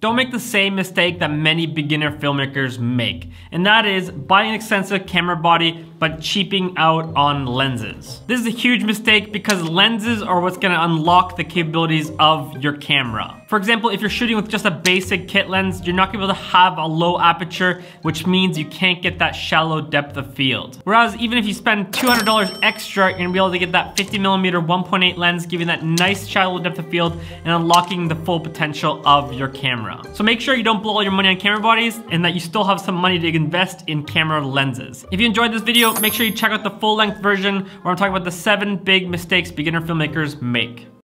Don't make the same mistake that many beginner filmmakers make, and that is buying an expensive camera body but cheaping out on lenses. This is a huge mistake because lenses are what's gonna unlock the capabilities of your camera. For example, if you're shooting with just a basic kit lens, you're not gonna be able to have a low aperture, which means you can't get that shallow depth of field. Whereas even if you spend $200 extra, you're gonna be able to get that 50 millimeter 1.8 lens, giving that nice shallow depth of field and unlocking the full potential of your camera. So make sure you don't blow all your money on camera bodies and that you still have some money to invest in camera lenses. If you enjoyed this video, make sure you check out the full length version where I'm talking about the seven big mistakes beginner filmmakers make.